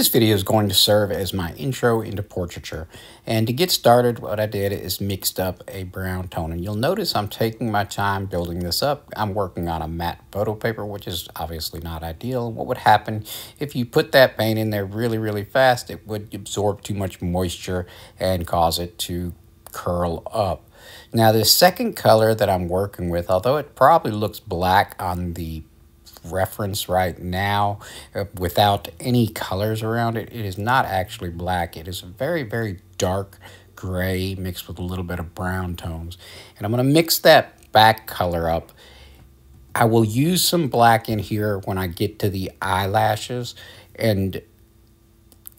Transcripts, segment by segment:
This video is going to serve as my intro into portraiture. And to get started, what I did is mixed up a brown tone. And you'll notice I'm taking my time building this up. I'm working on a matte photo paper, which is obviously not ideal. What would happen if you put that paint in there really, really fast? It would absorb too much moisture and cause it to curl up. Now, the second color that I'm working with, although it probably looks black on the reference right now uh, without any colors around it. It is not actually black. It is a very, very dark gray mixed with a little bit of brown tones. And I'm going to mix that back color up. I will use some black in here when I get to the eyelashes. And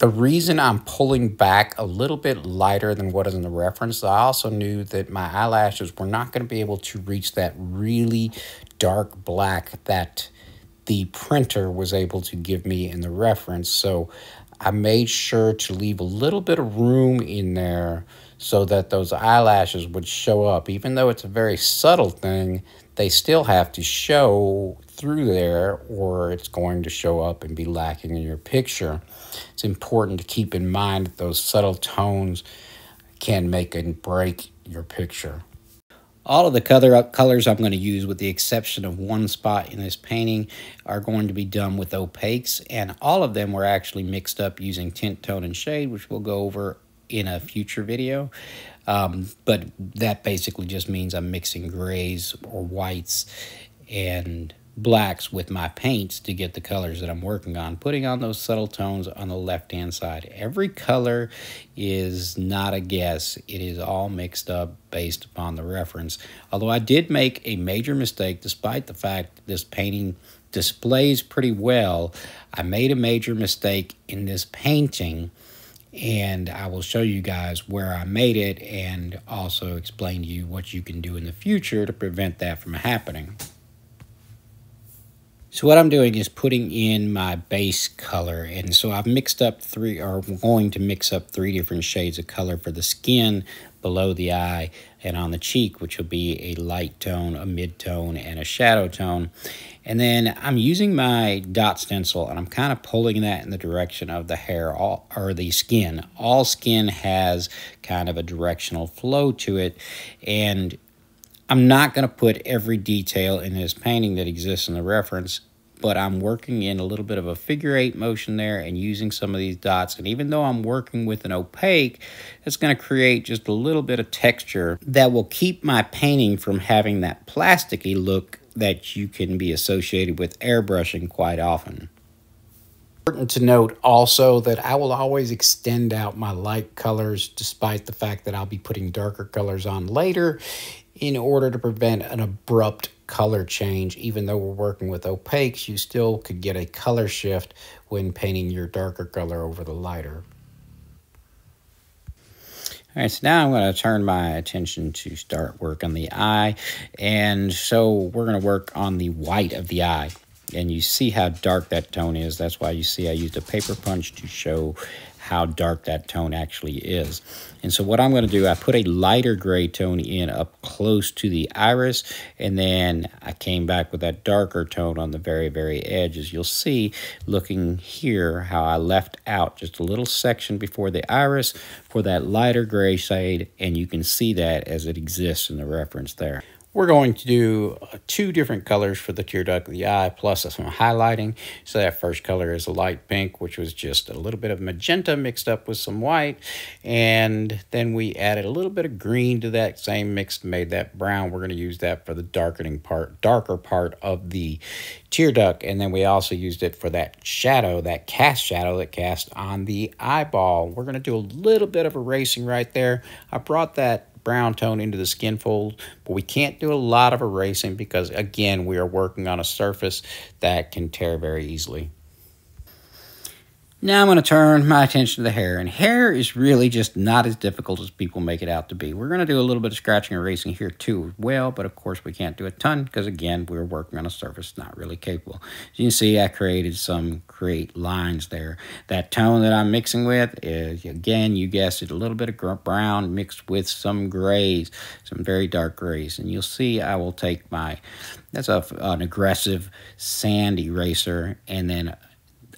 the reason I'm pulling back a little bit lighter than what is in the reference, I also knew that my eyelashes were not going to be able to reach that really dark black that the printer was able to give me in the reference. So I made sure to leave a little bit of room in there so that those eyelashes would show up. Even though it's a very subtle thing, they still have to show through there or it's going to show up and be lacking in your picture. It's important to keep in mind that those subtle tones can make and break your picture. All of the color colors I'm going to use, with the exception of one spot in this painting, are going to be done with opaques, and all of them were actually mixed up using tint, tone, and shade, which we'll go over in a future video. Um, but that basically just means I'm mixing grays or whites and blacks with my paints to get the colors that I'm working on, putting on those subtle tones on the left-hand side. Every color is not a guess. It is all mixed up based upon the reference. Although I did make a major mistake, despite the fact this painting displays pretty well, I made a major mistake in this painting and I will show you guys where I made it and also explain to you what you can do in the future to prevent that from happening. So what I'm doing is putting in my base color. And so I've mixed up three, or I'm going to mix up three different shades of color for the skin, below the eye, and on the cheek, which will be a light tone, a mid-tone, and a shadow tone. And then I'm using my dot stencil, and I'm kind of pulling that in the direction of the hair, all, or the skin. All skin has kind of a directional flow to it, and I'm not going to put every detail in this painting that exists in the reference, but I'm working in a little bit of a figure eight motion there and using some of these dots. And even though I'm working with an opaque, it's going to create just a little bit of texture that will keep my painting from having that plasticky look that you can be associated with airbrushing quite often. Important to note also that I will always extend out my light colors despite the fact that I'll be putting darker colors on later in order to prevent an abrupt color change. Even though we're working with opaques, you still could get a color shift when painting your darker color over the lighter. All right, so now I'm going to turn my attention to start work on the eye. And so we're going to work on the white of the eye. And you see how dark that tone is. That's why you see I used a paper punch to show how dark that tone actually is. And so what I'm going to do, I put a lighter gray tone in up close to the iris, and then I came back with that darker tone on the very, very edges. You'll see, looking here, how I left out just a little section before the iris for that lighter gray shade, and you can see that as it exists in the reference there. We're going to do uh, two different colors for the tear duct of the eye, plus some highlighting. So that first color is a light pink, which was just a little bit of magenta mixed up with some white. And then we added a little bit of green to that same mix, made that brown. We're going to use that for the darkening part, darker part of the tear duct. And then we also used it for that shadow, that cast shadow that cast on the eyeball. We're going to do a little bit of erasing right there. I brought that brown tone into the skin fold, but we can't do a lot of erasing because, again, we are working on a surface that can tear very easily. Now I'm going to turn my attention to the hair. And hair is really just not as difficult as people make it out to be. We're going to do a little bit of scratching and erasing here too as well. But of course we can't do a ton because again, we're working on a surface not really capable. As you can see, I created some great lines there. That tone that I'm mixing with is, again, you guessed it, a little bit of brown mixed with some grays, some very dark grays. And you'll see I will take my, that's a, an aggressive sand eraser and then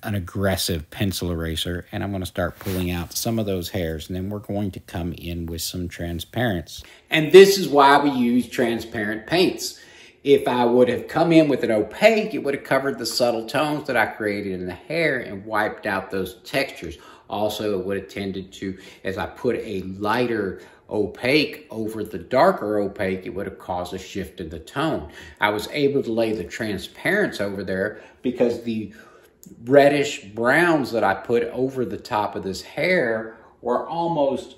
an aggressive pencil eraser and I'm going to start pulling out some of those hairs and then we're going to come in with some transparents. And this is why we use transparent paints. If I would have come in with an opaque, it would have covered the subtle tones that I created in the hair and wiped out those textures. Also, it would have tended to, as I put a lighter opaque over the darker opaque, it would have caused a shift in the tone. I was able to lay the transparents over there because the reddish browns that I put over the top of this hair were almost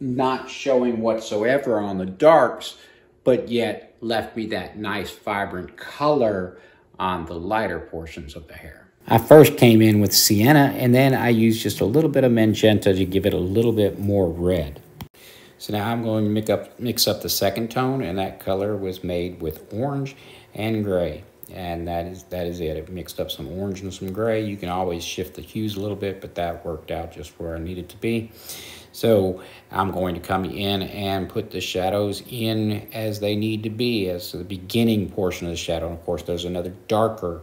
not showing whatsoever on the darks, but yet left me that nice vibrant color on the lighter portions of the hair. I first came in with sienna and then I used just a little bit of magenta to give it a little bit more red. So now I'm going to mix up, mix up the second tone, and that color was made with orange and gray. And that is that is it. It mixed up some orange and some gray. You can always shift the hues a little bit, but that worked out just where I needed to be. So I'm going to come in and put the shadows in as they need to be, as the beginning portion of the shadow. And of course, there's another darker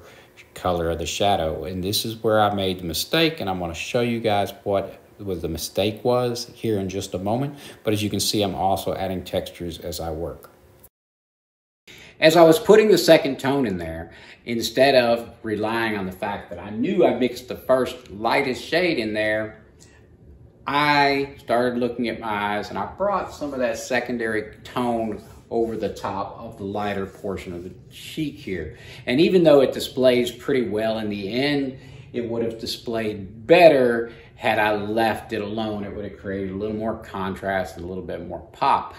color of the shadow. And this is where I made the mistake, and I'm going to show you guys what was the mistake was here in just a moment. But as you can see, I'm also adding textures as I work. As I was putting the second tone in there, instead of relying on the fact that I knew I mixed the first lightest shade in there, I started looking at my eyes and I brought some of that secondary tone over the top of the lighter portion of the cheek here. And even though it displays pretty well in the end, it would have displayed better had I left it alone. It would have created a little more contrast and a little bit more pop.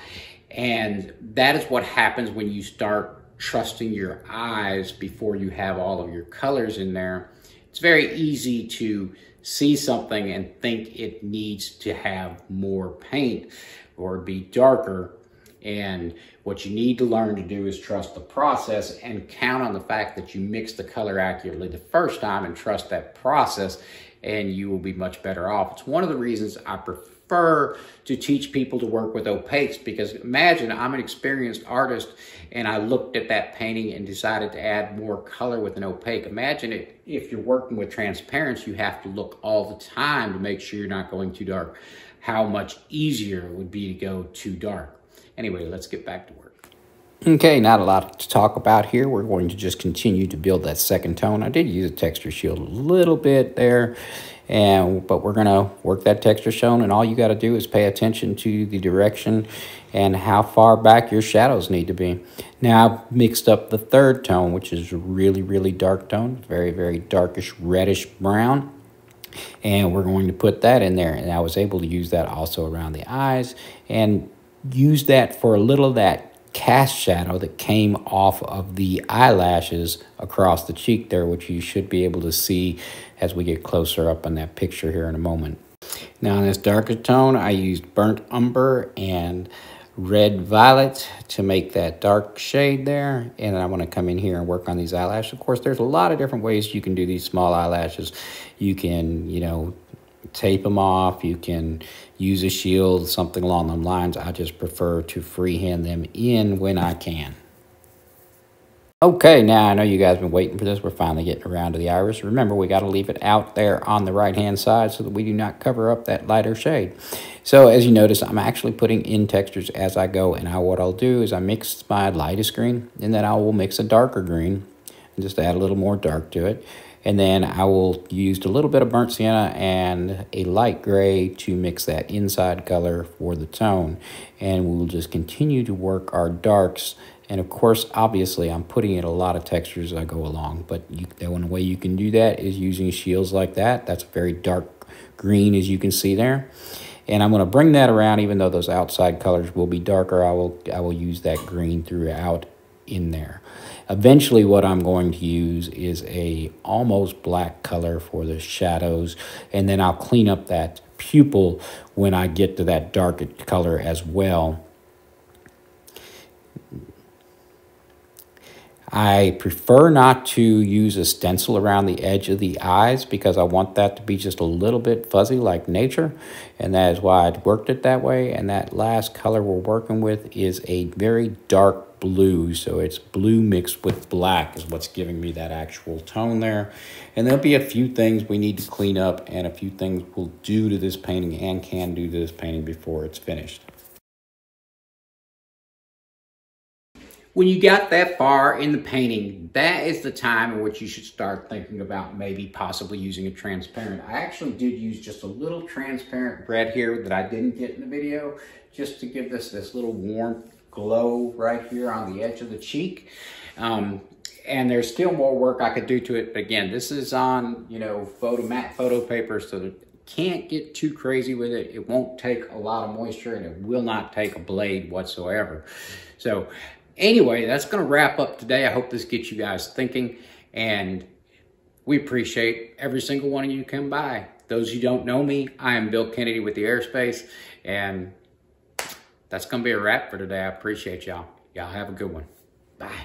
And that is what happens when you start trusting your eyes before you have all of your colors in there. It's very easy to see something and think it needs to have more paint or be darker and what you need to learn to do is trust the process and count on the fact that you mix the color accurately the first time and trust that process and you will be much better off. It's one of the reasons I prefer to teach people to work with opaques because imagine I'm an experienced artist and I looked at that painting and decided to add more color with an opaque. Imagine it, if you're working with transparents, you have to look all the time to make sure you're not going too dark. How much easier it would be to go too dark. Anyway, let's get back to work. Okay, not a lot to talk about here. We're going to just continue to build that second tone. I did use a texture shield a little bit there, and but we're going to work that texture tone, and all you got to do is pay attention to the direction and how far back your shadows need to be. Now, I've mixed up the third tone, which is a really, really dark tone, very, very darkish reddish brown and we're going to put that in there and I was able to use that also around the eyes and use that for a little of that cast shadow that came off of the eyelashes across the cheek there, which you should be able to see as we get closer up on that picture here in a moment. Now in this darker tone, I used burnt umber and red violet to make that dark shade there. And I want to come in here and work on these eyelashes. Of course, there's a lot of different ways you can do these small eyelashes. You can, you know, tape them off. You can use a shield, something along those lines. I just prefer to freehand them in when I can. Okay, now I know you guys have been waiting for this. We're finally getting around to the iris. Remember, we got to leave it out there on the right-hand side so that we do not cover up that lighter shade. So as you notice, I'm actually putting in textures as I go. And now what I'll do is I mix my lightest green, and then I will mix a darker green and just add a little more dark to it. And then I will use a little bit of burnt sienna and a light gray to mix that inside color for the tone. And we'll just continue to work our darks. And of course, obviously, I'm putting in a lot of textures as I go along. But you, the one way you can do that is using shields like that. That's a very dark green, as you can see there. And I'm going to bring that around, even though those outside colors will be darker, I will, I will use that green throughout in there. Eventually what I'm going to use is a almost black color for the shadows and then I'll clean up that pupil when I get to that dark color as well. I prefer not to use a stencil around the edge of the eyes because I want that to be just a little bit fuzzy like nature. And that is why I worked it that way. And that last color we're working with is a very dark blue. So it's blue mixed with black is what's giving me that actual tone there. And there'll be a few things we need to clean up and a few things we'll do to this painting and can do to this painting before it's finished. When you got that far in the painting, that is the time in which you should start thinking about maybe possibly using a transparent. I actually did use just a little transparent red here that I didn't get in the video, just to give this this little warm glow right here on the edge of the cheek. Um, and there's still more work I could do to it. But again, this is on, you know, photo matte photo paper, so can't get too crazy with it. It won't take a lot of moisture and it will not take a blade whatsoever. So Anyway, that's going to wrap up today. I hope this gets you guys thinking, and we appreciate every single one of you come by. Those you don't know me, I am Bill Kennedy with the Airspace, and that's going to be a wrap for today. I appreciate y'all. Y'all have a good one. Bye.